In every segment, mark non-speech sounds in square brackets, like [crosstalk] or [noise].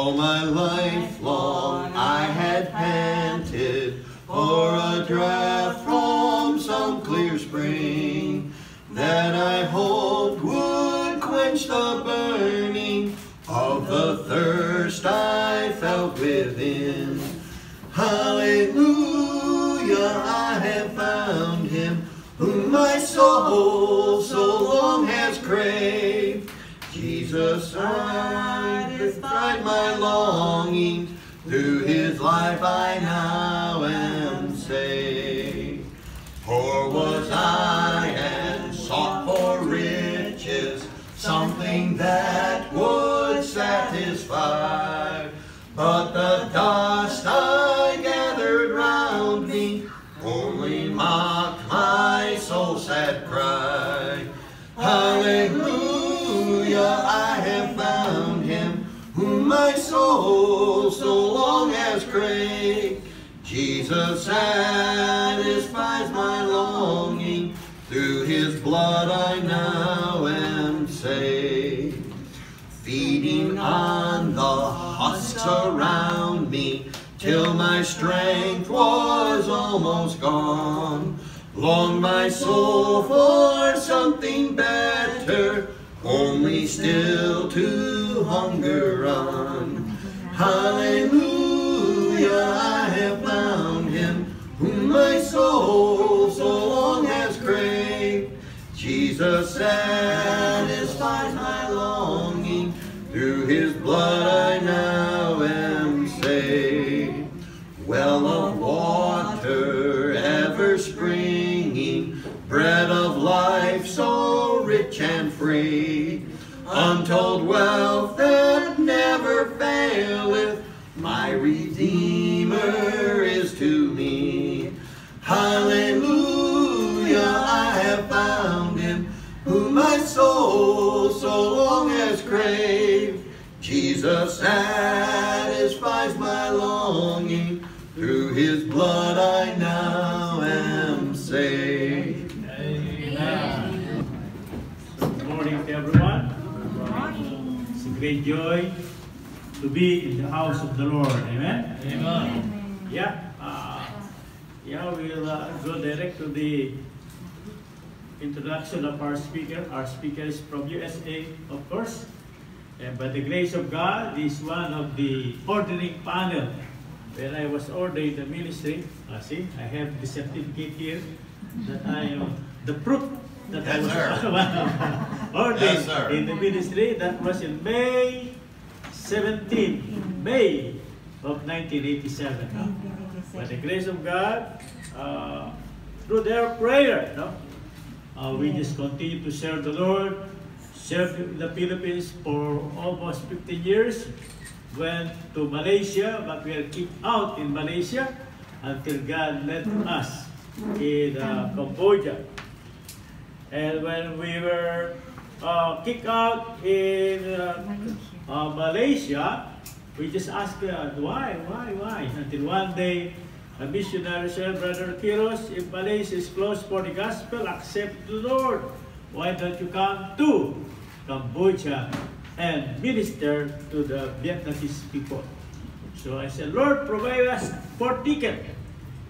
All my life long my longing. Through his life I now am saved. For was I and sought for riches, something that Jesus satisfies my longing. Through his blood I now am saved. Feeding on the husks around me till my strength was almost gone. Long my soul for something better, only still to hunger on. Hallelujah, satisfies my longing, through his blood I now am saved. Well of water ever springing, bread of life so rich and free, untold wealth a great joy to be in the house of the Lord. Amen. Amen. Yeah. Uh, yeah, we'll uh, go direct to the introduction of our speaker. Our speaker is from USA, of course. And by the grace of God, this is one of the ordering panel. When I was ordained the ministry, uh, see, I have the certificate here that I am the proof that I Yes, was sir. [laughs] ordained Yes, sir. in the ministry. That was in May 17, May of 1987. By the grace of God, uh, through their prayer, no? Uh, we just continue to serve the Lord, serve the Philippines for almost 15 years. Went to Malaysia, but we are kicked out in Malaysia until God led us in uh, Cambodia. And when we were uh, kicked out in uh, uh, Malaysia, we just asked God, why, why, why? Until one day, a missionary said, Brother Kiros, if Malaysia is closed for the gospel, accept the Lord. Why don't you come to Cambodia and minister to the Vietnamese people? So I said, Lord, provide us for ticket.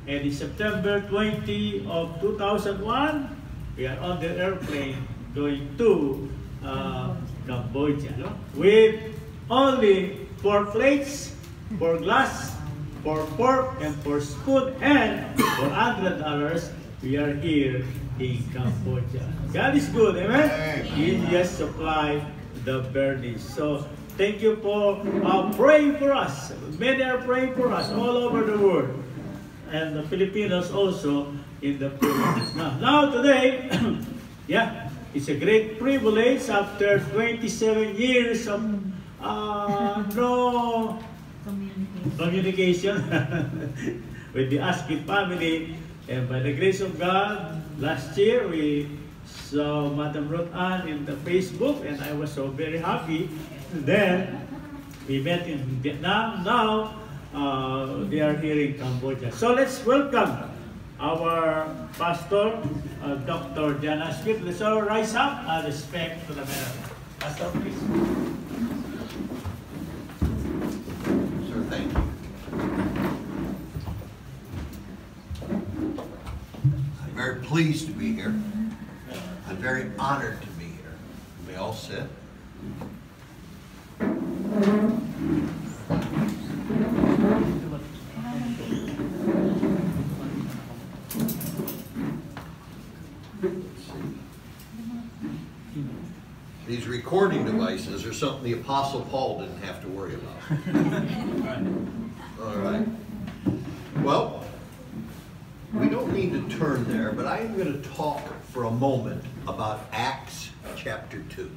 And in September 20 of 2001, we are on the airplane going to uh, Cambodia no? with only four plates, four glass, for pork and for spoon and for hundred dollars we are here in Cambodia. God is good, amen? He just supply the burdens. So thank you for uh, praying for us. Many are praying for us all over the world. And the Filipinos also in the Philippines. Now, now today, [clears throat] yeah, it's a great privilege after 27 years of uh, no communication [laughs] with the Askin family. And by the grace of God, last year we saw Madam Ruth Ann in the Facebook and I was so very happy. Then we met in Vietnam. Now uh, they are here in Cambodia. So let's welcome our pastor, uh, Dr. John Asquith. Let's all rise up and respect to the medal. Pastor, please. Sir, thank you. I'm very pleased to be here. I'm very honored to be here. We all sit. Recording devices are something the Apostle Paul didn't have to worry about. [laughs] All right. Well, we don't need to turn there, but I am going to talk for a moment about Acts chapter 2.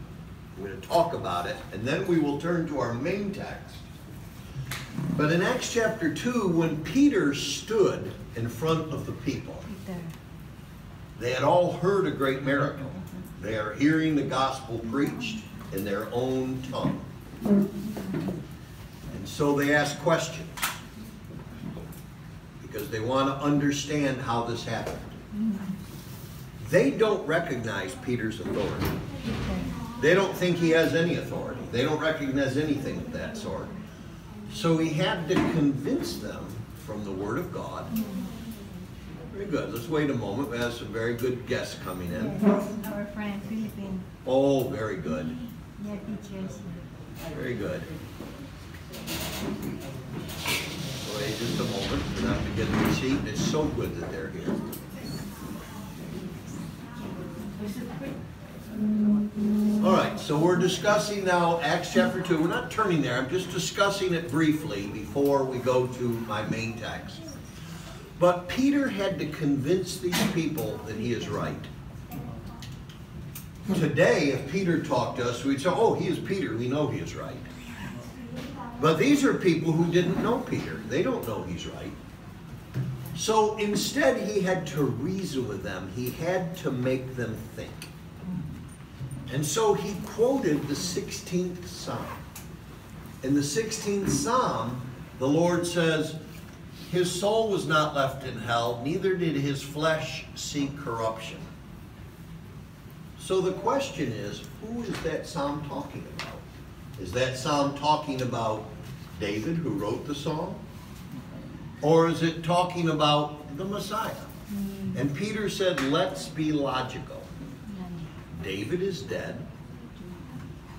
We're going to talk about it, and then we will turn to our main text. But in Acts chapter 2, when Peter stood in front of the people, they had all heard a great miracle. They are hearing the gospel preached in their own tongue. And so they ask questions because they want to understand how this happened. They don't recognize Peter's authority. They don't think he has any authority. They don't recognize anything of that sort. So he had to convince them from the Word of God. Very good. Let's wait a moment. We have some very good guests coming in. Yes, our friend Philippine. Oh, very good. Yeah, teachers. Very good. Wait just a moment. We're not to get the seat. It's so good that they're here. All right, so we're discussing now Acts chapter 2. We're not turning there. I'm just discussing it briefly before we go to my main text. But Peter had to convince these people that he is right. Today, if Peter talked to us, we'd say, oh, he is Peter. We know he is right. But these are people who didn't know Peter. They don't know he's right. So instead, he had to reason with them. He had to make them think. And so he quoted the 16th Psalm. In the 16th Psalm, the Lord says, His soul was not left in hell, neither did his flesh see corruption. So the question is, who is that psalm talking about? Is that psalm talking about David, who wrote the psalm? Or is it talking about the Messiah? Hmm. And Peter said, let's be logical. David is dead.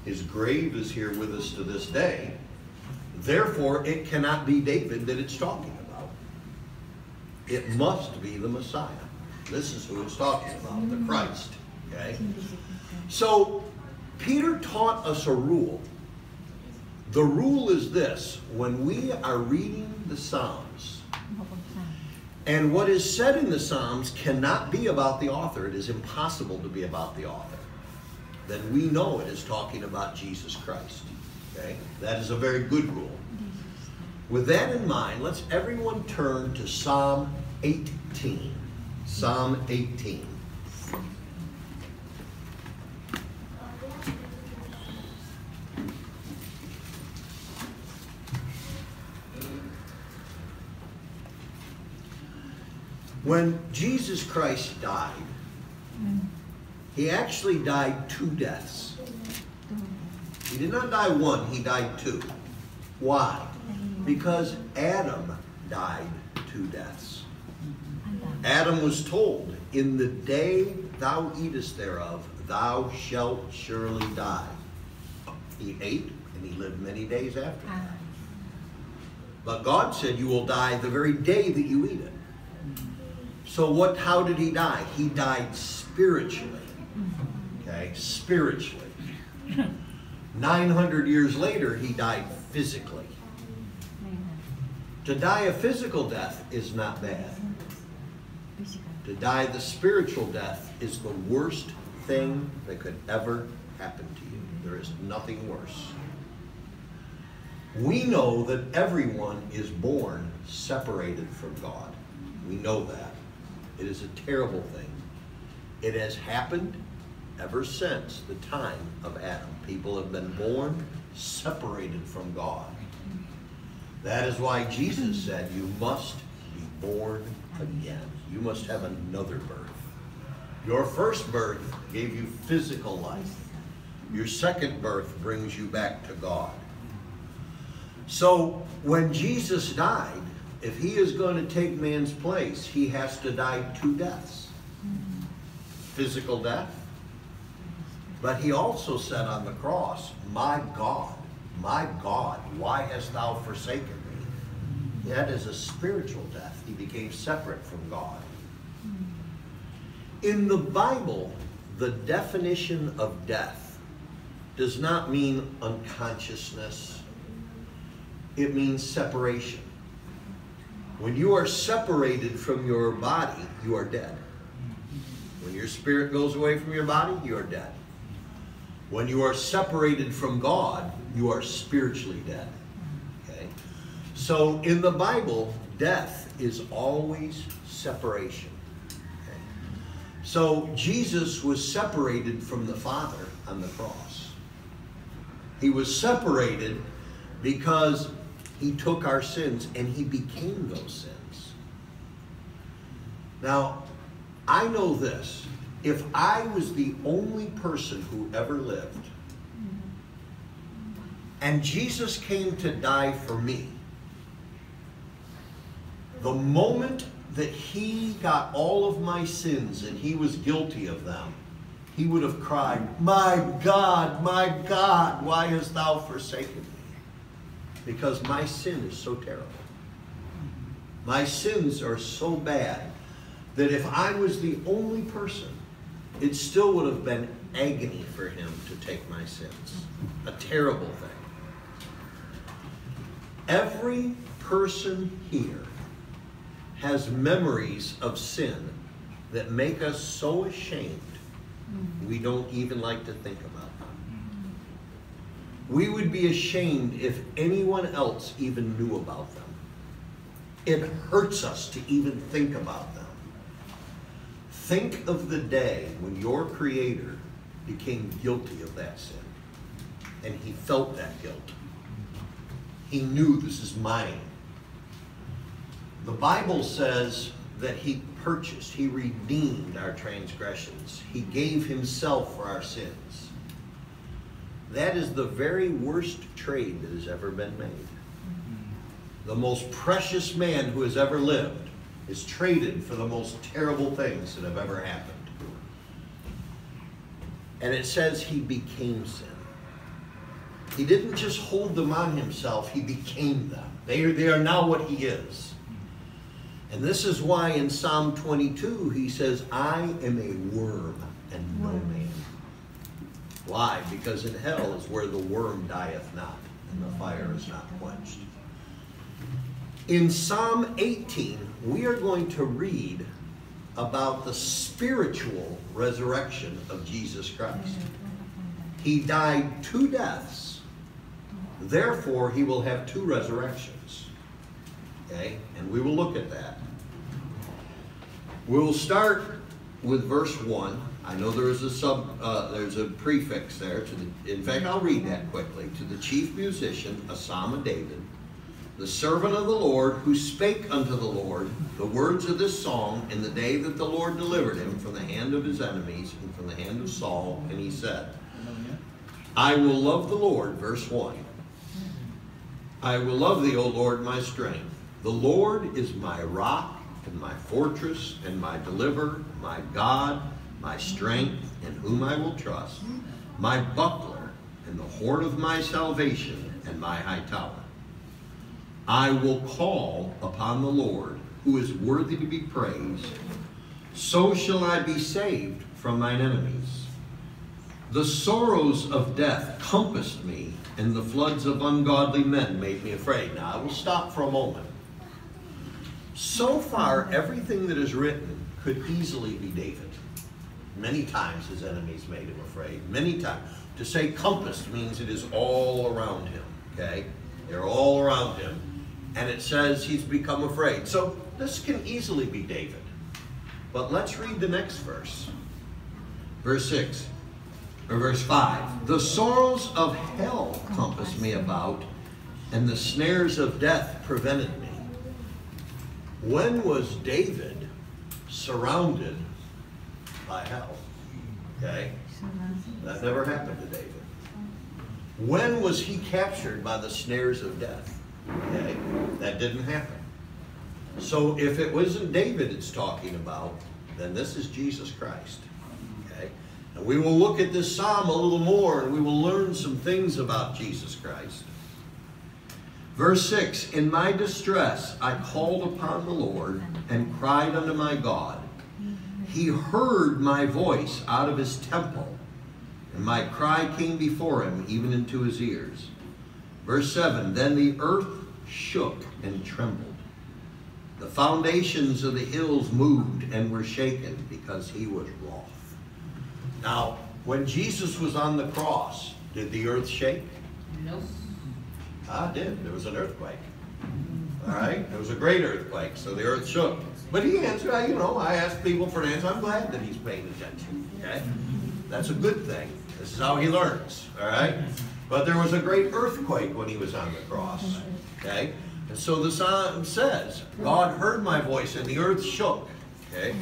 His grave is here with us to this day. Therefore, it cannot be David that it's talking. It must be the Messiah. This is who it's talking about, the Christ. Okay? So, Peter taught us a rule. The rule is this when we are reading the Psalms, and what is said in the Psalms cannot be about the author, it is impossible to be about the author, then we know it is talking about Jesus Christ. Okay? That is a very good rule. With that in mind, let's everyone turn to Psalm 18. Psalm 18. When Jesus Christ died, he actually died two deaths. He did not die one, he died two. Why? Because Adam died two deaths. Mm-hmm. Adam was told, In the day thou eatest thereof, thou shalt surely die. He ate, and he lived many days after that. But God said, You will die the very day that you eat it. So what how did he die? He died spiritually. Mm-hmm. Okay? Spiritually. 900 years later, he died physically. To die a physical death is not bad. To die the spiritual death is the worst thing that could ever happen to you. There is nothing worse. We know that everyone is born separated from God. We know that. It is a terrible thing. It has happened ever since the time of Adam. People have been born separated from God. That is why Jesus said, You must be born again. You must have another birth. Your first birth gave you physical life. Your second birth brings you back to God. So when Jesus died, if he is going to take man's place, he has to die two deaths. physical death. But he also said on the cross, My God, my God, why hast thou forsaken me? That is a spiritual death. He became separate from God. In the Bible, the definition of death does not mean unconsciousness, it means separation. When you are separated from your body, you are dead. When your spirit goes away from your body, you are dead. When you are separated from God, you are spiritually dead. Okay? So in the Bible, death is always separation. Okay? So Jesus was separated from the Father on the cross. He was separated because he took our sins and he became those sins. Now, I know this. If I was the only person who ever lived, and Jesus came to die for me, the moment that he got all of my sins and he was guilty of them, he would have cried, My God, my God, why hast thou forsaken me? Because my sin is so terrible. My sins are so bad that if I was the only person, it still would have been agony for him to take my sins. A terrible thing. Every person here has memories of sin that make us so ashamed mm-hmm. we don't even like to think about them. We would be ashamed if anyone else even knew about them. It hurts us to even think about them. Think of the day when your Creator became guilty of that sin. And he felt that guilt. He knew this is mine. The Bible says that he purchased, he redeemed our transgressions. He gave himself for our sins. That is the very worst trade that has ever been made. The most precious man who has ever lived is traded for the most terrible things that have ever happened. And it says he became sin. He didn't just hold them on himself, he became them. They are, they are now what he is. And this is why in Psalm 22 he says, I am a worm and no man. Why? Because in hell is where the worm dieth not, and the fire is not quenched. In Psalm 18, we are going to read about the spiritual resurrection of Jesus Christ. He died two deaths, therefore, he will have two resurrections. Okay? And we will look at that. We'll start with verse 1. I know there is a sub, uh, there's a prefix there. To the, in fact, I'll read that quickly. To the chief musician, a psalm of David, the servant of the Lord, who spake unto the Lord the words of this song in the day that the Lord delivered him from the hand of his enemies and from the hand of Saul. And he said, I will love the Lord, verse 1. I will love thee, O Lord, my strength. The Lord is my rock and my fortress and my deliverer, my God, my strength, in whom I will trust, my buckler and the horn of my salvation and my high tower. I will call upon the Lord, who is worthy to be praised. So shall I be saved from mine enemies. The sorrows of death compassed me, and the floods of ungodly men made me afraid. Now, I will stop for a moment. So far, everything that is written could easily be David. Many times his enemies made him afraid. Many times. To say compassed means it is all around him. Okay? They're all around him. And it says he's become afraid. So this can easily be David. But let's read the next verse. Verse 6. Or verse 5. The sorrows of hell compassed me about, and the snares of death prevented me. When was David surrounded by hell? Okay? That never happened to David. When was he captured by the snares of death? Okay? That didn't happen. So if it wasn't David it's talking about, then this is Jesus Christ. Okay? And we will look at this psalm a little more and we will learn some things about Jesus Christ. Verse 6 In my distress I called upon the Lord and cried unto my God. He heard my voice out of his temple, and my cry came before him, even into his ears. Verse 7 Then the earth shook and trembled. The foundations of the hills moved and were shaken because he was wroth. Now, when Jesus was on the cross, did the earth shake? Nope. Ah, it did. There was an earthquake. All right? There was a great earthquake, so the earth shook. But he answered, I, you know, I asked people for an answer. I'm glad that he's paying attention. Okay? That's a good thing. This is how he learns. All right? But there was a great earthquake when he was on the cross. Okay? And so the psalm says, God heard my voice and the earth shook. Okay?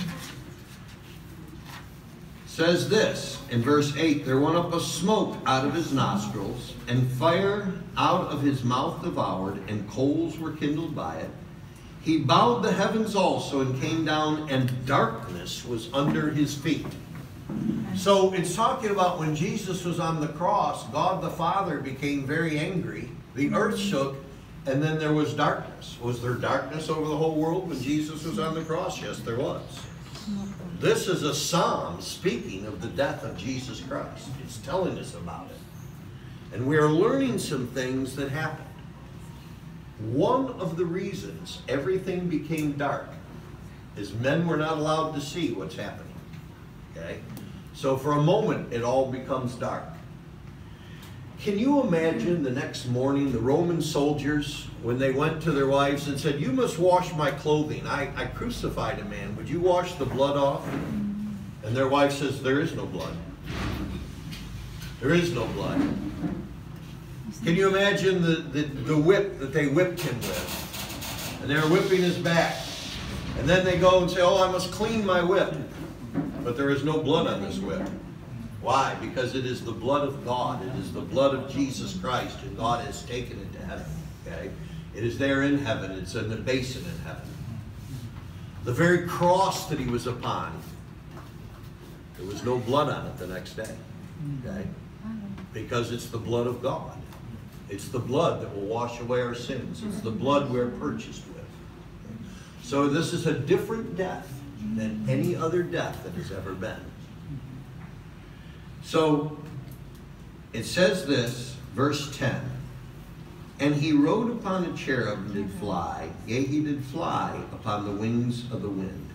Says this in verse 8 There went up a smoke out of his nostrils, and fire out of his mouth devoured, and coals were kindled by it. He bowed the heavens also and came down, and darkness was under his feet. So it's talking about when Jesus was on the cross, God the Father became very angry. The earth shook, and then there was darkness. Was there darkness over the whole world when Jesus was on the cross? Yes, there was. This is a psalm speaking of the death of Jesus Christ. It's telling us about it. And we are learning some things that happened. One of the reasons everything became dark is men were not allowed to see what's happening. Okay? So for a moment, it all becomes dark. Can you imagine the next morning the Roman soldiers, when they went to their wives and said, You must wash my clothing. I, I crucified a man. Would you wash the blood off? And their wife says, There is no blood. There is no blood. Can you imagine the, the, the whip that they whipped him with? And they're whipping his back. And then they go and say, Oh, I must clean my whip. But there is no blood on this whip. Why? Because it is the blood of God. It is the blood of Jesus Christ, and God has taken it to heaven. Okay? It is there in heaven. It's in the basin in heaven. The very cross that he was upon, there was no blood on it the next day. Okay? Because it's the blood of God. It's the blood that will wash away our sins. It's the blood we're purchased with. So this is a different death than any other death that has ever been. So it says this, verse 10 And he rode upon a cherub and did fly, yea, he did fly upon the wings of the wind.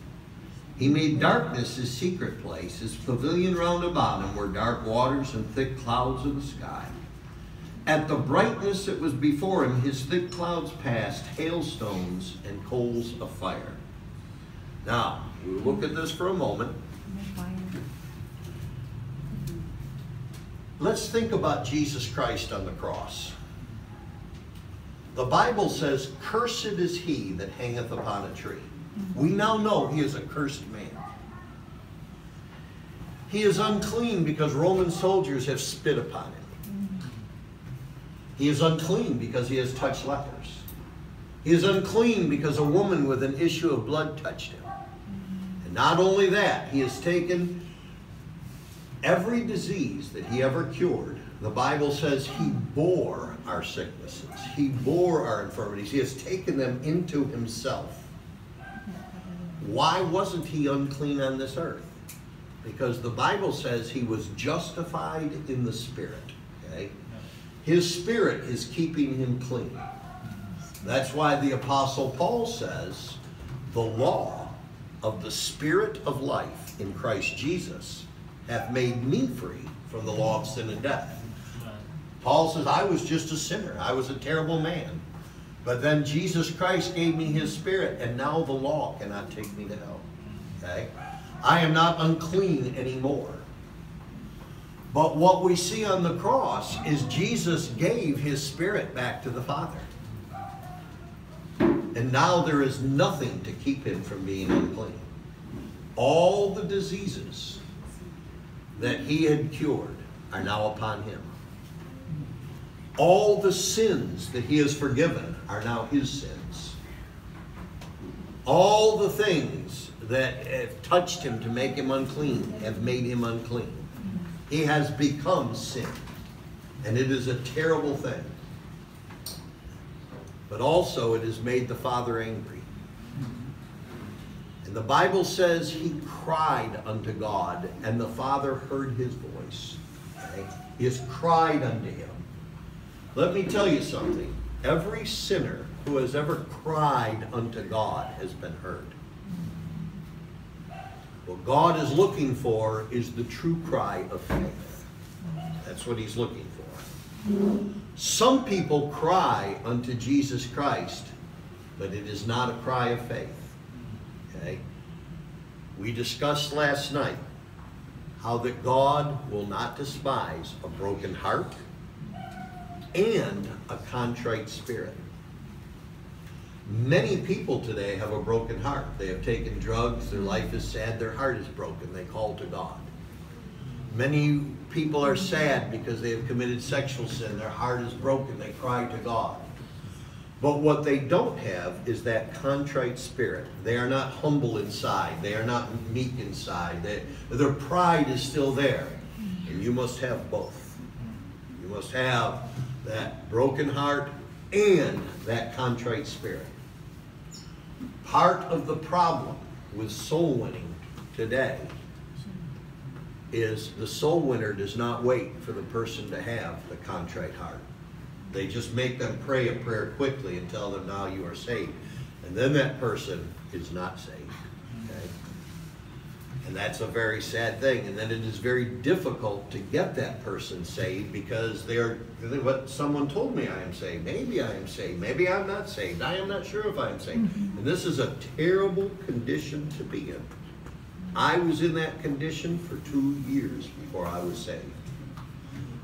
He made darkness his secret place, his pavilion round about him were dark waters and thick clouds of the sky. At the brightness that was before him, his thick clouds passed, hailstones and coals of fire. Now, we'll look at this for a moment. Let's think about Jesus Christ on the cross. The Bible says, Cursed is he that hangeth upon a tree. We now know he is a cursed man. He is unclean because Roman soldiers have spit upon him. He is unclean because he has touched lepers. He is unclean because a woman with an issue of blood touched him. Not only that, he has taken every disease that he ever cured. The Bible says he bore our sicknesses. He bore our infirmities. He has taken them into himself. Why wasn't he unclean on this earth? Because the Bible says he was justified in the Spirit. Okay? His Spirit is keeping him clean. That's why the Apostle Paul says, the law of the Spirit of life in Christ Jesus hath made me free from the law of sin and death. Paul says, I was just a sinner. I was a terrible man. But then Jesus Christ gave me his spirit, and now the law cannot take me to hell. Okay? I am not unclean anymore. But what we see on the cross is Jesus gave his spirit back to the Father. And now there is nothing to keep him from being unclean. All the diseases that he had cured are now upon him. All the sins that he has forgiven are now his sins. All the things that have touched him to make him unclean have made him unclean. He has become sin. And it is a terrible thing. But also it has made the Father angry. And the Bible says he cried unto God, and the Father heard his voice. Okay? He has cried unto him. Let me tell you something. Every sinner who has ever cried unto God has been heard. What God is looking for is the true cry of faith. That's what he's looking for. Some people cry unto Jesus Christ, but it is not a cry of faith. Okay? We discussed last night how that God will not despise a broken heart and a contrite spirit. Many people today have a broken heart. They have taken drugs, their life is sad, their heart is broken. They call to God. Many people are sad because they have committed sexual sin. Their heart is broken. They cry to God. But what they don't have is that contrite spirit. They are not humble inside. They are not meek inside. They, their pride is still there. And you must have both. You must have that broken heart and that contrite spirit. Part of the problem with soul winning today is the soul winner does not wait for the person to have the contrite heart. They just make them pray a prayer quickly and tell them, now you are saved. And then that person is not saved. Okay? And that's a very sad thing. And then it is very difficult to get that person saved because they're what someone told me I am saved. Maybe I am saved. Maybe I'm not saved. I am not sure if I am saved. Mm-hmm. And this is a terrible condition to be in. I was in that condition for two years before I was saved.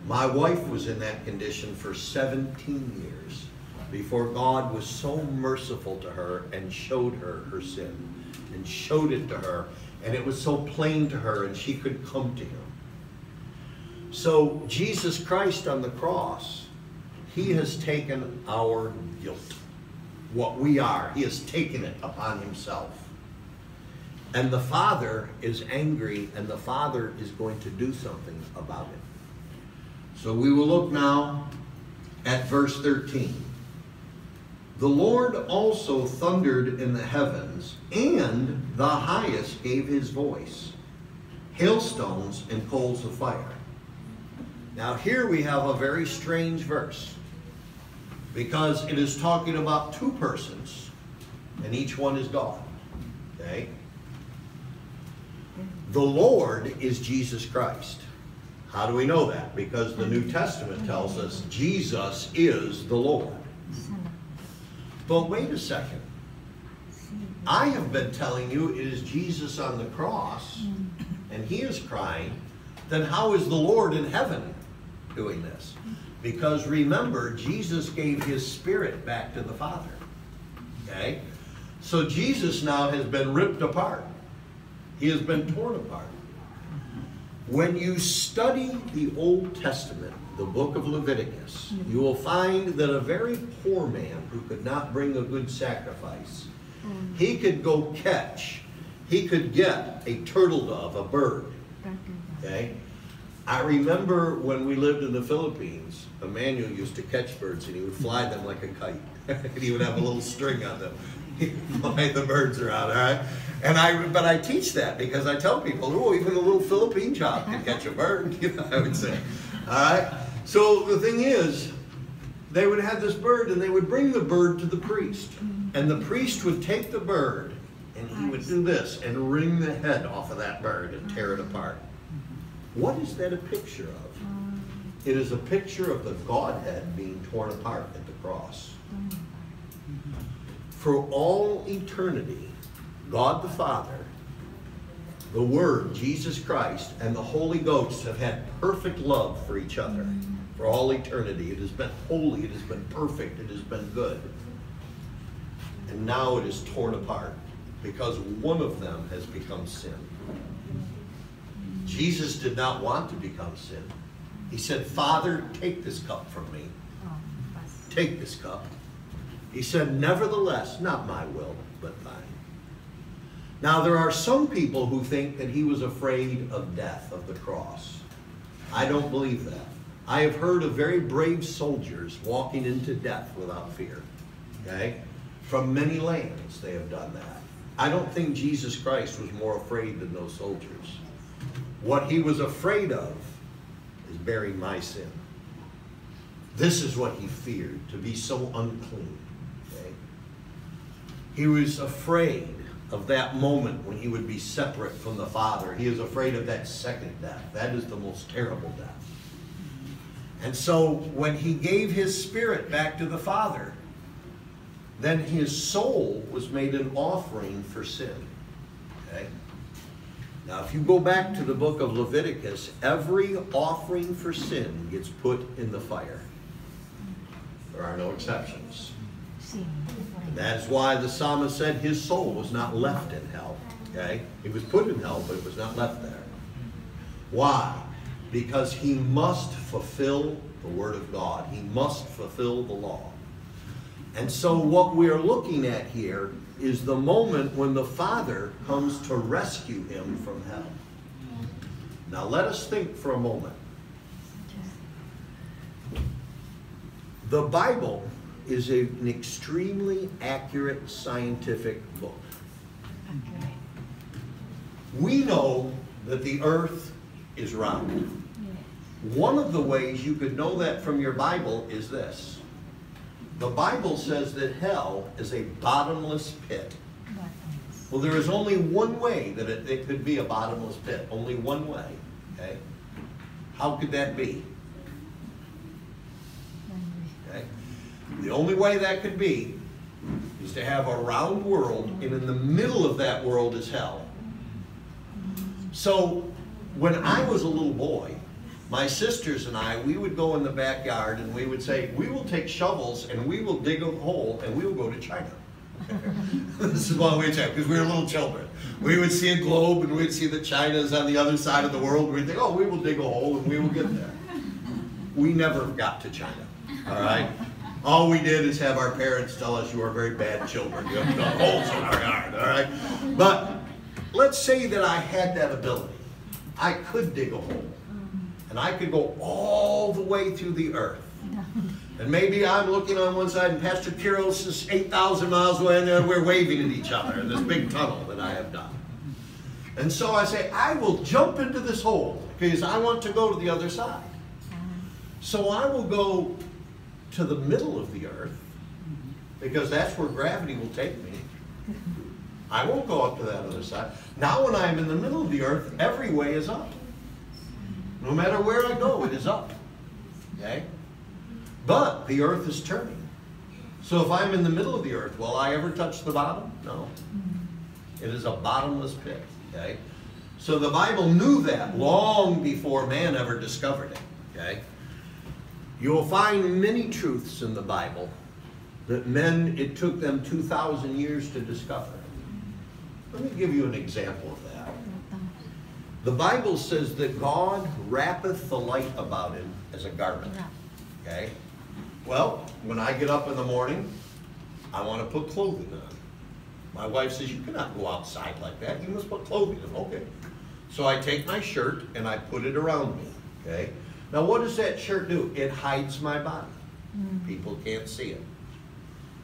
My wife was in that condition for 17 years before God was so merciful to her and showed her her sin and showed it to her. And it was so plain to her and she could come to him. So Jesus Christ on the cross, he has taken our guilt. What we are, he has taken it upon himself. And the Father is angry, and the Father is going to do something about it. So we will look now at verse 13. The Lord also thundered in the heavens, and the highest gave his voice, hailstones and coals of fire. Now, here we have a very strange verse because it is talking about two persons, and each one is God. Okay? The Lord is Jesus Christ. How do we know that? Because the New Testament tells us Jesus is the Lord. But wait a second. I have been telling you it is Jesus on the cross, and he is crying. Then how is the Lord in heaven doing this? Because remember, Jesus gave his spirit back to the Father. Okay? So Jesus now has been ripped apart. He has been torn apart. When you study the Old Testament, the book of Leviticus, you will find that a very poor man who could not bring a good sacrifice, he could go catch, he could get a turtle dove, a bird. Okay? I remember when we lived in the Philippines, Emmanuel used to catch birds and he would fly them like a kite. [laughs] and he would have a little string on them. [laughs] He'd fly the birds around, all right? And I, but I teach that because I tell people, oh, even a little Philippine child can catch a bird, [laughs] you know, I would say. All right? So the thing is, they would have this bird and they would bring the bird to the priest. Mm-hmm. And the priest would take the bird and he would do this and wring the head off of that bird and tear it mm-hmm. apart. Mm-hmm. What is that a picture of? It is a picture of the Godhead being torn apart at the cross. For all eternity, God the Father, the Word, Jesus Christ, and the Holy Ghost have had perfect love for each other for all eternity. It has been holy, it has been perfect, it has been good. And now it is torn apart because one of them has become sin. Jesus did not want to become sin. He said, Father, take this cup from me. Oh, take this cup. He said, Nevertheless, not my will. Now, there are some people who think that he was afraid of death, of the cross. I don't believe that. I have heard of very brave soldiers walking into death without fear. Okay? From many lands, they have done that. I don't think Jesus Christ was more afraid than those soldiers. What he was afraid of is bearing my sin. This is what he feared, to be so unclean. Okay? He was afraid of that moment when he would be separate from the Father. He is afraid of that second death. That is the most terrible death. And so when he gave his spirit back to the Father, then his soul was made an offering for sin. Okay? Now, if you go back to the book of Leviticus, every offering for sin gets put in the fire. There are no exceptions. That's why the psalmist said his soul was not left in hell. Okay? He was put in hell, but it was not left there. Why? Because he must fulfill the word of God. He must fulfill the law. And so what we're looking at here is the moment when the Father comes to rescue him from hell. Now let us think for a moment. The Bible is a, an extremely accurate scientific book. We know that the earth is round. One of the ways you could know that from your Bible is this. The Bible says that hell is a bottomless pit. Well, there is only one way that it, it could be a bottomless pit. Only one way. Okay? How could that be? Okay? The only way that could be is to have a round world, and in the middle of that world is hell. So, when I was a little boy, my sisters and I, we would go in the backyard and we would say, we will take shovels and we will dig a hole and we will go to China. [laughs] this is what we'd because we were little children. We would see a globe and we'd see the China's on the other side of the world. We'd think, oh, we will dig a hole and we will get there. We never got to China, all right? All we did is have our parents tell us you are very bad children. You have got holes in our yard, all right? But let's say that I had that ability. I could dig a hole and I could go all the way through the earth. And maybe I'm looking on one side and Pastor Kiros is 8,000 miles away and there we're waving at each other in this big tunnel that I have done. And so I say, I will jump into this hole because I want to go to the other side. So I will go to the middle of the earth because that's where gravity will take me. I won't go up to that other side. Now when I'm in the middle of the earth, every way is up. No matter where I go, it is up. Okay? But the earth is turning. So if I'm in the middle of the earth, will I ever touch the bottom? No. It is a bottomless pit. Okay? So the Bible knew that long before man ever discovered it. Okay? You'll find many truths in the Bible that men, it took them 2,000 years to discover. Let me give you an example of that. The Bible says that God wrappeth the light about him as a garment. Okay? Well, when I get up in the morning, I want to put clothing on. My wife says, you cannot go outside like that. You must put clothing on. Okay. So I take my shirt and I put it around me. Okay? Now what does that shirt do? It hides my body. Mm. People can't see it.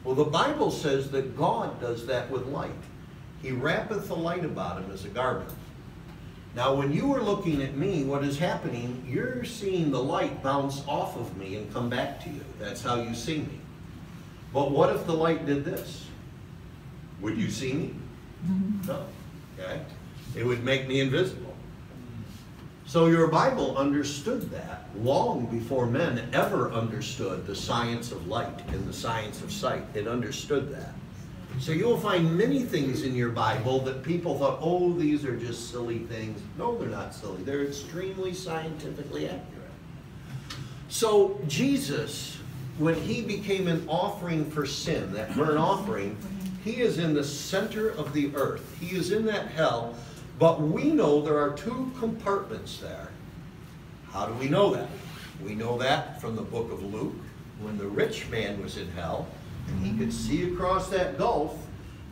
Well, the Bible says that God does that with light. He wrappeth the light about him as a garment. Now, when you are looking at me, what is happening, you're seeing the light bounce off of me and come back to you. That's how you see me. But what if the light did this? Would you see me? Mm-hmm. No. Okay? It would make me invisible. So your Bible understood that long before men ever understood the science of light and the science of sight. It understood that. So you'll find many things in your Bible that people thought, oh, these are just silly things. No, they're not silly. They're extremely scientifically accurate. So Jesus, when he became an offering for sin, that burnt offering, he is in the center of the earth. He is in that hell. But we know there are two compartments there. How do we know that? We know that from the book of Luke, when the rich man was in hell, and he could see across that gulf,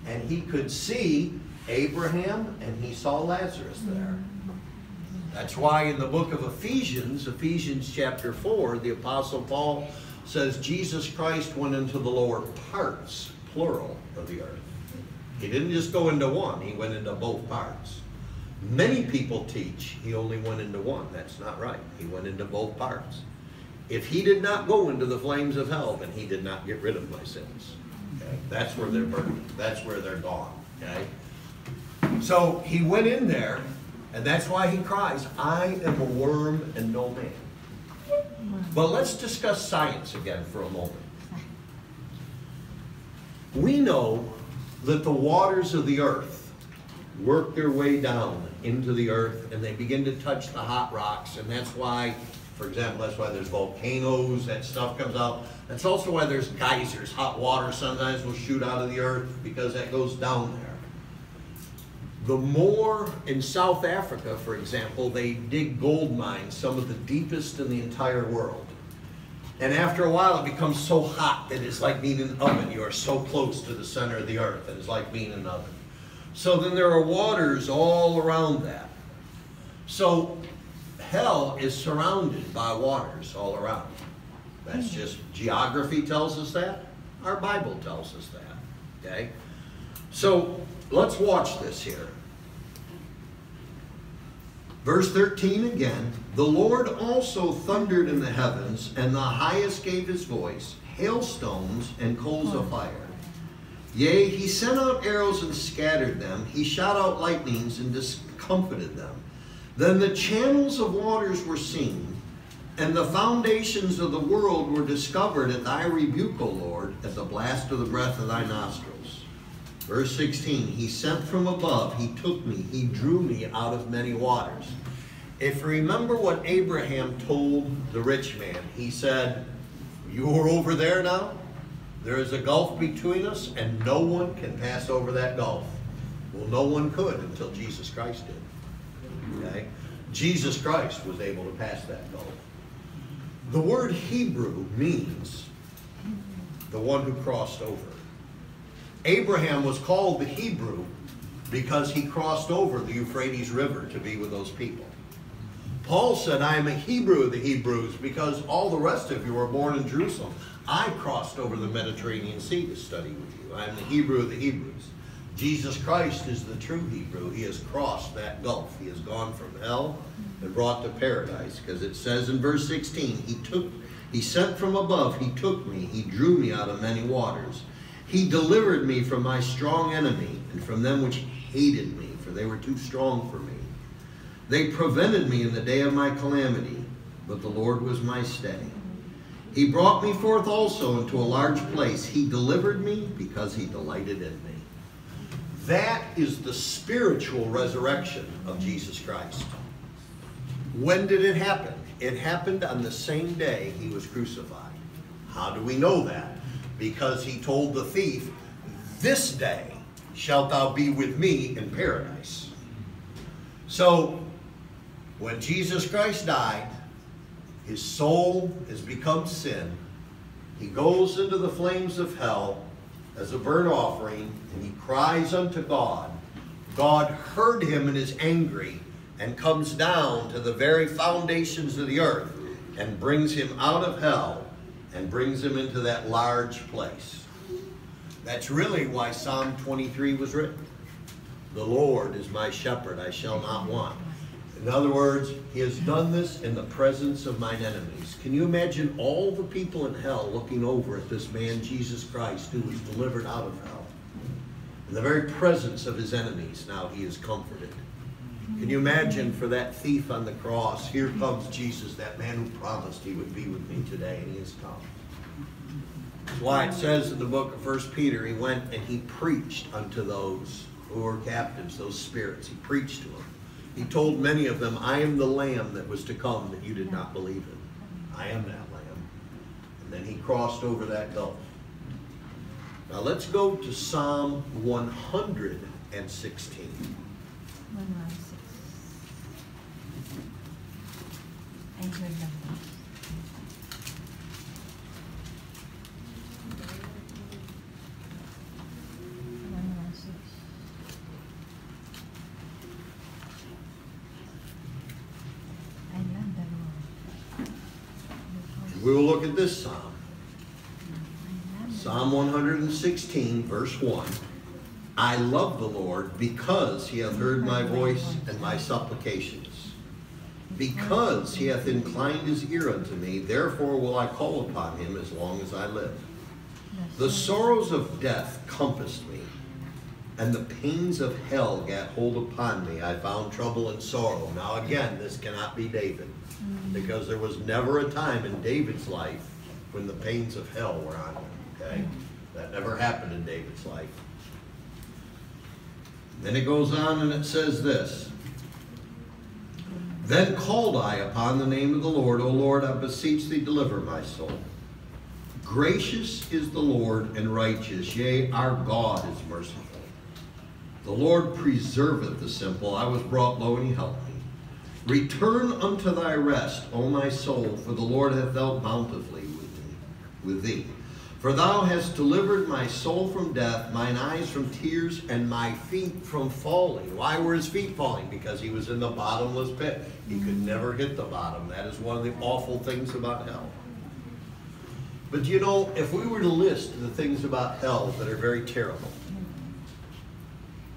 and he could see Abraham and he saw Lazarus there. That's why in the book of Ephesians, Ephesians chapter 4, the Apostle Paul says Jesus Christ went into the lower parts, plural, of the earth. He didn't just go into one, he went into both parts. Many people teach he only went into one. That's not right. He went into both parts. If he did not go into the flames of hell, then he did not get rid of my sins. Okay? That's where they're burned. That's where they're gone. Okay? So he went in there, and that's why he cries, I am a worm and no man. But let's discuss science again for a moment. We know that the waters of the earth work their way down into the earth and they begin to touch the hot rocks, and that's why, for example, that's why there's volcanoes, that stuff comes out. That's also why there's geysers, hot water sometimes will shoot out of the earth because that goes down there. The more in South Africa, for example, they dig gold mines, some of the deepest in the entire world. And after a while, it becomes so hot that it's like being in an oven. You are so close to the center of the earth, and it's like being in an oven. So then there are waters all around that. So hell is surrounded by waters all around. That's hmm. just geography tells us that. Our Bible tells us that. Okay? So let's watch this here. Verse 13 again The Lord also thundered in the heavens, and the highest gave his voice, hailstones and coals of hmm. fire. Yea, he sent out arrows and scattered them, he shot out lightnings and discomfited them. Then the channels of waters were seen, and the foundations of the world were discovered at thy rebuke, O Lord, at the blast of the breath of thy nostrils. Verse 16, he sent from above, he took me, he drew me out of many waters. If you remember what Abraham told the rich man, he said, You are over there now? There is a gulf between us, and no one can pass over that gulf. Well, no one could until Jesus Christ did. Okay? Jesus Christ was able to pass that gulf. The word Hebrew means the one who crossed over. Abraham was called the Hebrew because he crossed over the Euphrates River to be with those people. Paul said, I am a Hebrew of the Hebrews because all the rest of you were born in Jerusalem. I crossed over the Mediterranean Sea to study with you. I am the Hebrew of the Hebrews. Jesus Christ is the true Hebrew. He has crossed that gulf. He has gone from hell and brought to paradise because it says in verse 16, he took he sent from above, he took me, he drew me out of many waters. He delivered me from my strong enemy and from them which hated me, for they were too strong for me. They prevented me in the day of my calamity, but the Lord was my stay. He brought me forth also into a large place. He delivered me because he delighted in me. That is the spiritual resurrection of Jesus Christ. When did it happen? It happened on the same day he was crucified. How do we know that? Because he told the thief, This day shalt thou be with me in paradise. So, when Jesus Christ died, his soul has become sin. He goes into the flames of hell as a burnt offering, and he cries unto God. God heard him and is angry and comes down to the very foundations of the earth and brings him out of hell and brings him into that large place. That's really why Psalm 23 was written. The Lord is my shepherd, I shall not want. In other words, he has done this in the presence of mine enemies. Can you imagine all the people in hell looking over at this man, Jesus Christ, who was delivered out of hell? In the very presence of his enemies, now he is comforted. Can you imagine for that thief on the cross, here comes Jesus, that man who promised he would be with me today, and he has come. That's why it says in the book of First Peter, he went and he preached unto those who were captives, those spirits. He preached to them. He told many of them, I am the lamb that was to come that you did not believe in. I am that lamb. And then he crossed over that gulf. Now let's go to Psalm 116. Look at this psalm. Psalm 116, verse 1. I love the Lord because he hath heard my voice and my supplications. Because he hath inclined his ear unto me, therefore will I call upon him as long as I live. The sorrows of death compassed me, and the pains of hell gat hold upon me. I found trouble and sorrow. Now again, this cannot be David, Mm-hmm. because there was never a time in David's life when the pains of hell were on him. Okay? Mm-hmm. That never happened in David's life. Then it goes on and it says this. Then called I upon the name of the Lord, O Lord, I beseech thee, deliver my soul. Gracious is the Lord and righteous, yea, our God is merciful. The Lord preserveth the simple. I was brought low, and he helped. Return unto thy rest, O my soul, for the Lord hath dealt bountifully with thee. With thee. For thou hast delivered my soul from death, mine eyes from tears, and my feet from falling. Why were his feet falling? Because he was in the bottomless pit. He could never hit the bottom. That is one of the awful things about hell. But you know, if we were to list the things about hell that are very terrible,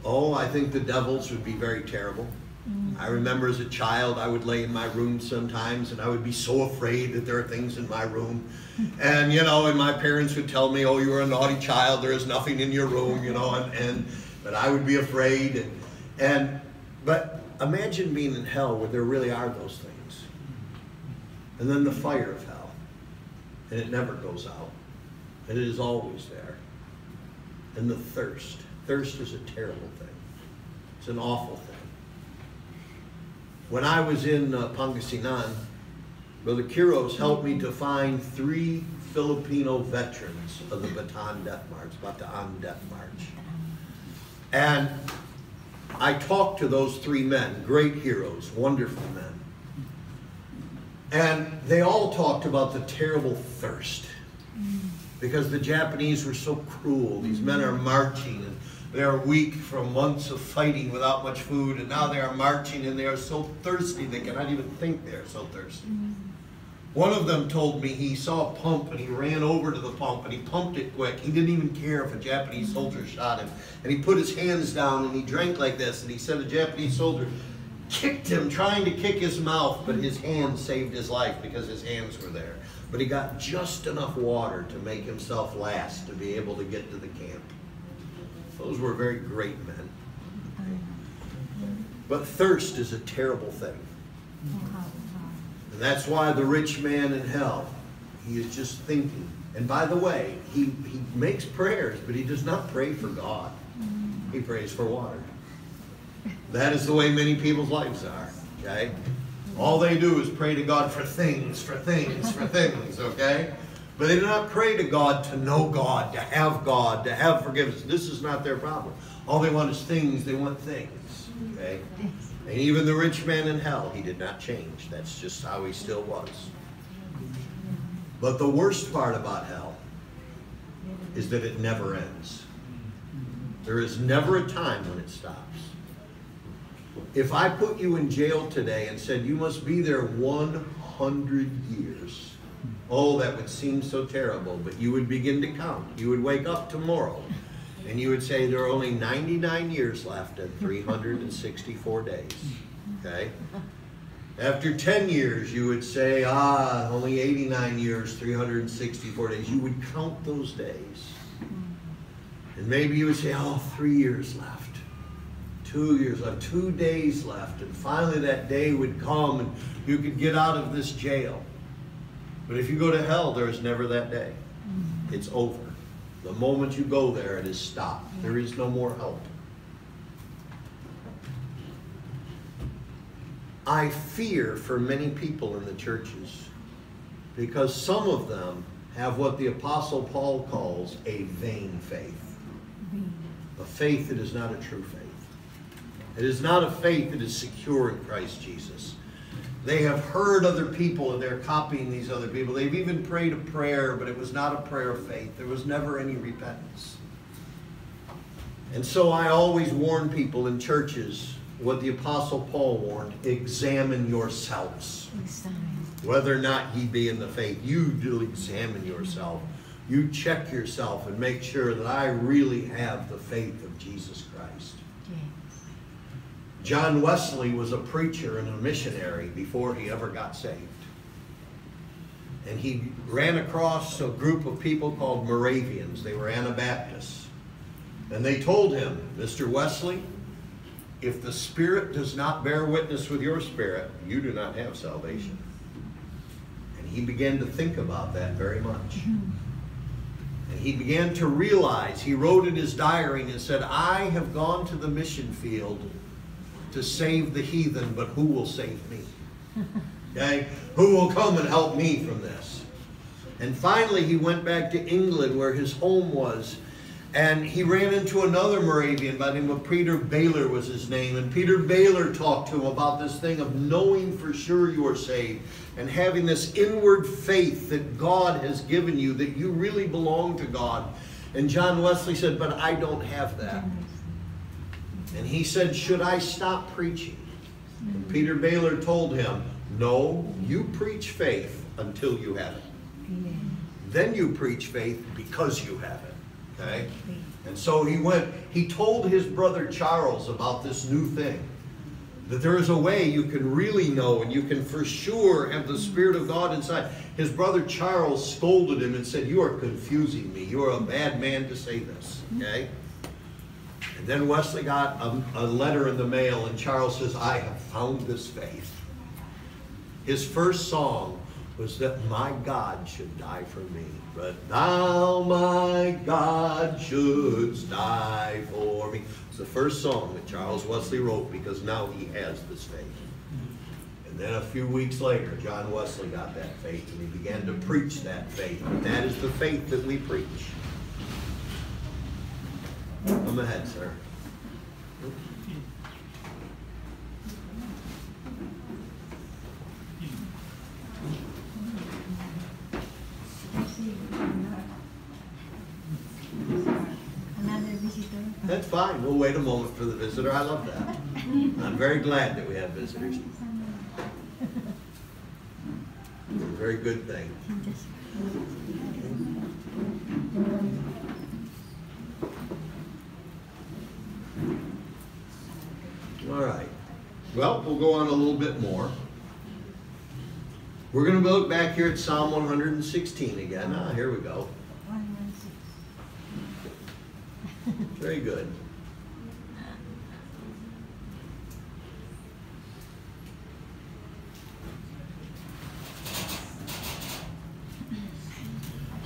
oh, I think the devils would be very terrible. I remember as a child, I would lay in my room sometimes and I would be so afraid that there are things in my room. And, you know, and my parents would tell me, oh, you're a naughty child, there is nothing in your room, you know, and, and but I would be afraid. And, and, but imagine being in hell where there really are those things. And then the fire of hell. And it never goes out. And it is always there. And the thirst. Thirst is a terrible thing. It's an awful thing. When I was in uh, Pangasinan, Brother Kiros helped me to find three Filipino veterans of the Bataan Death March, Bataan Death March. And I talked to those three men, great heroes, wonderful men. And they all talked about the terrible thirst. Because the Japanese were so cruel. These men are marching and they are weak from months of fighting without much food, and now they are marching and they are so thirsty they cannot even think they are so thirsty. Mm-hmm. One of them told me he saw a pump and he ran over to the pump and he pumped it quick. He didn't even care if a Japanese mm-hmm. soldier shot him. And he put his hands down and he drank like this. And he said a Japanese soldier kicked him, trying to kick his mouth, but his hand saved his life because his hands were there. But he got just enough water to make himself last to be able to get to the camp. Those were very great men. But thirst is a terrible thing. And that's why the rich man in hell, he is just thinking. And by the way, he, he makes prayers, but he does not pray for God. He prays for water. That is the way many people's lives are, okay? All they do is pray to God for things, for things, for things, okay? But they do not pray to God to know God, to have God, to have forgiveness. This is not their problem. All they want is things. They want things. Okay? And even the rich man in hell, he did not change. That's just how he still was. But the worst part about hell is that it never ends. There is never a time when it stops. If I put you in jail today and said you must be there 100 years, Oh, that would seem so terrible, but you would begin to count. You would wake up tomorrow and you would say there are only 99 years left and 364 days. Okay? After 10 years, you would say, ah, only 89 years, 364 days. You would count those days. And maybe you would say, oh, three years left, two years left, two days left. And finally that day would come and you could get out of this jail. But if you go to hell, there is never that day. Mm-hmm. It's over. The moment you go there, it is stopped. There is no more help. I fear for many people in the churches because some of them have what the Apostle Paul calls a vain faith. Mm-hmm. A faith that is not a true faith. It is not a faith that is secure in Christ Jesus. They have heard other people and they're copying these other people. They've even prayed a prayer, but it was not a prayer of faith. There was never any repentance. And so I always warn people in churches what the Apostle Paul warned examine yourselves. Whether or not ye be in the faith, you do examine yourself. You check yourself and make sure that I really have the faith of Jesus Christ. Yes. John Wesley was a preacher and a missionary before he ever got saved. And he ran across a group of people called Moravians. They were Anabaptists. And they told him, Mr. Wesley, if the Spirit does not bear witness with your spirit, you do not have salvation. And he began to think about that very much. And he began to realize, he wrote in his diary and said, I have gone to the mission field to save the heathen, but who will save me? Okay? Who will come and help me from this? And finally, he went back to England where his home was. And he ran into another Moravian by the name of Peter Böhler was his name. And Peter Böhler talked to him about this thing of knowing for sure you are saved and having this inward faith that God has given you, that you really belong to God. And John Wesley said, but I don't have that. And he said, should I stop preaching? And Peter Böhler told him, no, you preach faith until you have it. Then you preach faith because you have it. Okay? And so he went, he told his brother Charles about this new thing. That there is a way you can really know and you can for sure have the Spirit of God inside. His brother Charles scolded him and said, You are confusing me. You are a bad man to say this. Okay? Then Wesley got a, a letter in the mail, and Charles says, I have found this faith. His first song was that my God should die for me. But thou, my God, shouldst die for me. It's the first song that Charles Wesley wrote because now he has this faith. And then a few weeks later, John Wesley got that faith and he began to preach that faith. And that is the faith that we preach. Come ahead, sir. Another visitor. That's fine. We'll wait a moment for the visitor. I love that. I'm very glad that we have visitors. It's a very good thing. All right. Well, we'll go on a little bit more. We're going to look back here at Psalm 116 again. Ah, here we go. One, one, six. Very good.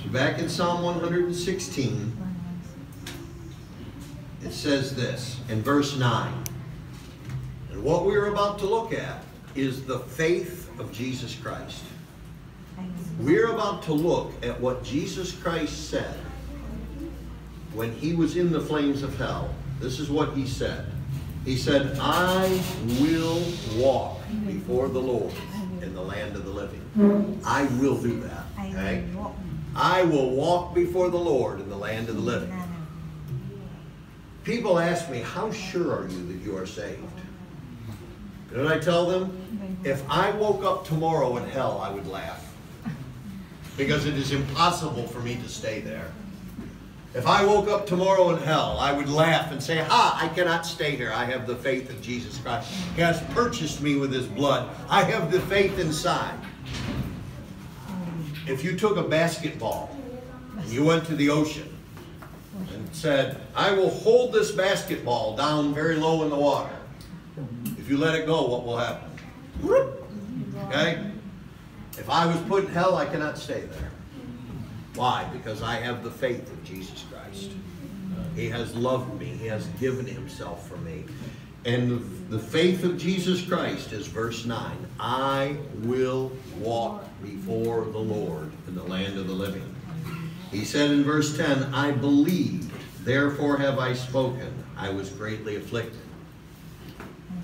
So back in Psalm 116, One, one, six. it says this in verse 9. And what we're about to look at is the faith of Jesus Christ. We're about to look at what Jesus Christ said when he was in the flames of hell. This is what he said. He said, I will walk before the Lord in the land of the living. I will do that. I Okay? I will walk before the Lord in the land of the living. People ask me, how sure are you that you are saved? You know what I tell them? Mm-hmm. If I woke up tomorrow in hell, I would laugh. Because it is impossible for me to stay there. If I woke up tomorrow in hell, I would laugh and say, Ha, I cannot stay here. I have the faith of Jesus Christ. He has purchased me with his blood. I have the faith inside. If you took a basketball and you went to the ocean and said, I will hold this basketball down very low in the water. If you let it go, what will happen? Okay? If I was put in hell, I cannot stay there. Why? Because I have the faith of Jesus Christ. He has loved me. He has given himself for me. And the faith of Jesus Christ is verse 9. I will walk before the Lord in the land of the living. He said in verse 10, I believed, therefore have I spoken. I was greatly afflicted.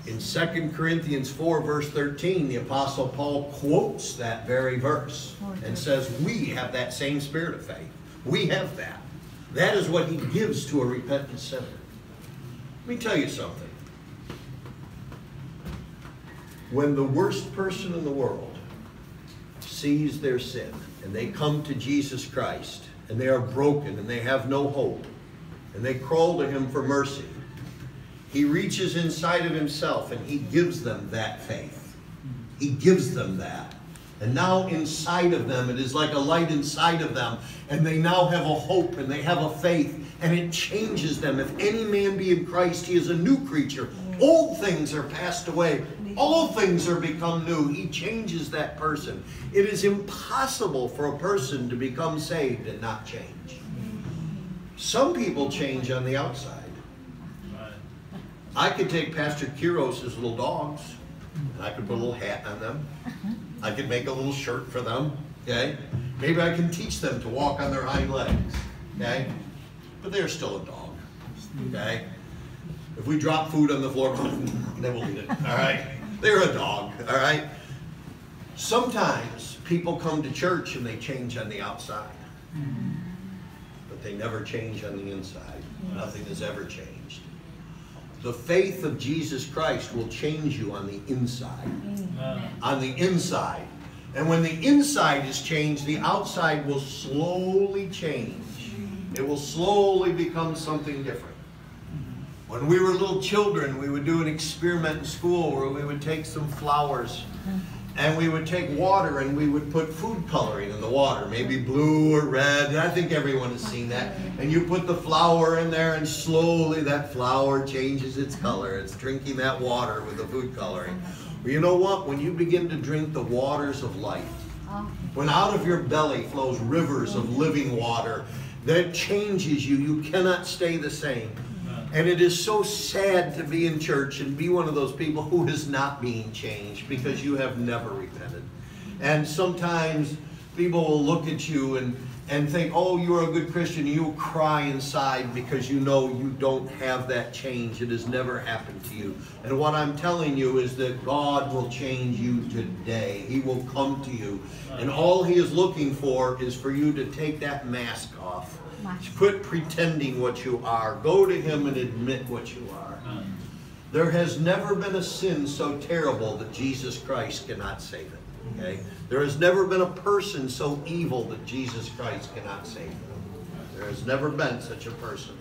In 2 Corinthians 4, verse 13, the Apostle Paul quotes that very verse and says, We have that same spirit of faith. We have that. That is what he gives to a repentant sinner. Let me tell you something. When the worst person in the world sees their sin and they come to Jesus Christ and they are broken and they have no hope and they crawl to him for mercy, he reaches inside of himself and he gives them that faith. He gives them that. And now inside of them, it is like a light inside of them, and they now have a hope and they have a faith, and it changes them. If any man be in Christ, he is a new creature. Old things are passed away, all things are become new. He changes that person. It is impossible for a person to become saved and not change. Some people change on the outside. I could take Pastor Kiros' little dogs, and I could put a little hat on them. I could make a little shirt for them, okay? Maybe I can teach them to walk on their hind legs, okay? But they're still a dog, okay? If we drop food on the floor, [laughs] they will eat it, all right? They're a dog, all right? Sometimes people come to church and they change on the outside, but they never change on the inside. Nothing has ever changed. The faith of Jesus Christ will change you on the inside. On the inside. And when the inside is changed, the outside will slowly change. It will slowly become something different. When we were little children, we would do an experiment in school where we would take some flowers and we would take water and we would put food coloring in the water, maybe blue or red. and I think everyone has seen that. And you put the flower in there and slowly that flower changes its color. It's drinking that water with the food coloring. Well, you know what? When you begin to drink the waters of life, when out of your belly flows rivers of living water, that changes you. You cannot stay the same. And it is so sad to be in church and be one of those people who is not being changed because you have never repented. And sometimes people will look at you and, and think, oh, you're a good Christian. You will cry inside because you know you don't have that change. It has never happened to you. And what I'm telling you is that God will change you today. He will come to you. And all He is looking for is for you to take that mask off Quit pretending what you are. Go to Him and admit what you are. Mm. There has never been a sin so terrible that Jesus Christ cannot save it. Okay? There has never been a person so evil that Jesus Christ cannot save them. There has never been such a person.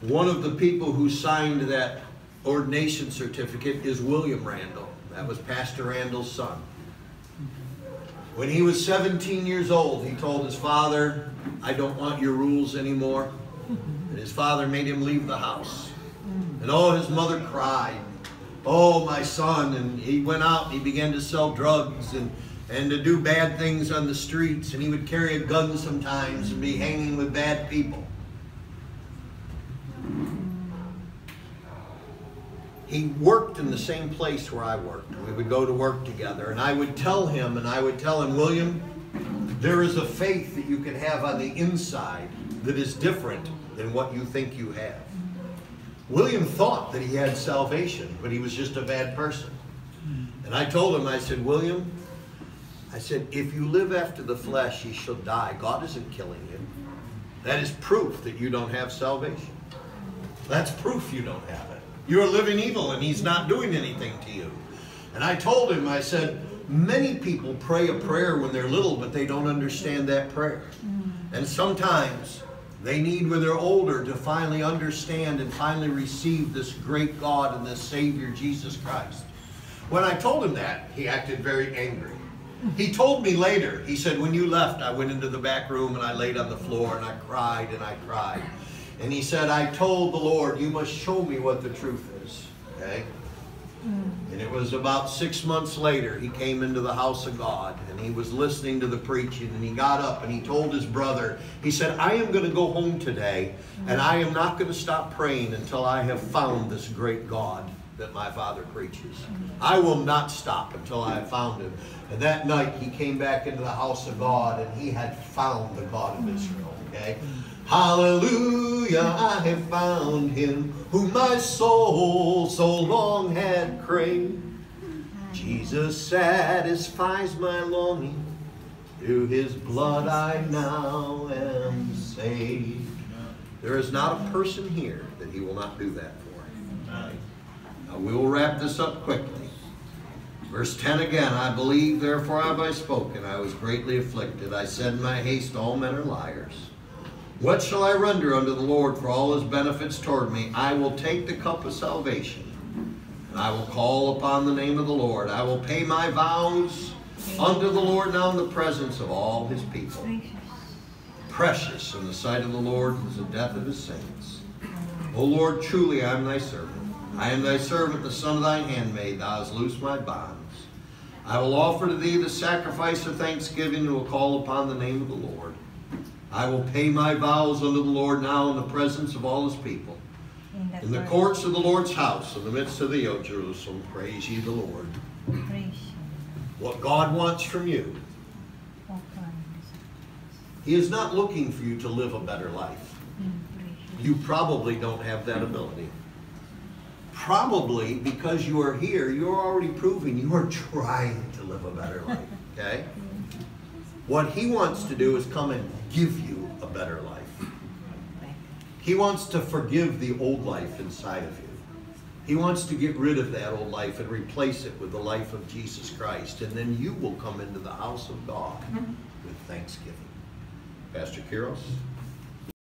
One of the people who signed that ordination certificate is William Randall. That was Pastor Randall's son. When he was 17 years old, he told his father, I don't want your rules anymore. And his father made him leave the house. And oh, his mother cried. Oh, my son. And he went out and he began to sell drugs and, and to do bad things on the streets. And he would carry a gun sometimes and be hanging with bad people. He worked in the same place where I worked. We would go to work together, and I would tell him, and I would tell him, William, there is a faith that you can have on the inside that is different than what you think you have. William thought that he had salvation, but he was just a bad person. And I told him, I said, William, I said, if you live after the flesh, you shall die. God isn't killing you. That is proof that you don't have salvation. That's proof you don't have it. You're living evil and he's not doing anything to you. And I told him, I said, many people pray a prayer when they're little, but they don't understand that prayer. Mm. And sometimes they need when they're older to finally understand and finally receive this great God and this Savior, Jesus Christ. When I told him that, he acted very angry. He told me later, he said, when you left, I went into the back room and I laid on the floor and I cried and I cried. And he said, I told the Lord, you must show me what the truth is. Okay? Hmm. And it was about six months later, he came into the house of God and he was listening to the preaching and he got up and he told his brother, he said, I am going to go home today and I am not going to stop praying until I have found this great God that my father preaches. I will not stop until I have found him. And that night he came back into the house of God and he had found the God of Israel. Okay? Hallelujah, I have found him whom my soul so long had craved. Jesus satisfies my longing. Through his blood I now am saved. There is not a person here that he will not do that for. Now we will wrap this up quickly. Verse 10 again, I believe, therefore have I spoken. I was greatly afflicted. I said in my haste, all men are liars. What shall I render unto the Lord for all his benefits toward me? I will take the cup of salvation, and I will call upon the name of the Lord. I will pay my vows unto the Lord now in the presence of all his people. Precious in the sight of the Lord is the death of his saints. O Lord, truly I am thy servant. I am thy servant, the son of thine handmaid. Thou hast loosed my bonds. I will offer to thee the sacrifice of thanksgiving and will call upon the name of the Lord. I will pay my vows unto the Lord now in the presence of all his people. In the, In the courts of the Lord's house, in the midst of thee, O Jerusalem, praise ye the Lord. What God wants from you, you. O God. He is not looking for you to live a better life. Mm. You probably don't have that ability. Probably because you are here, you're already proving you are trying to live a better life. [laughs] Okay? What he wants to do is come and give you a better life. He wants to forgive the old life inside of you. He wants to get rid of that old life and replace it with the life of Jesus Christ. And then you will come into the house of God with thanksgiving. Pastor Kiros?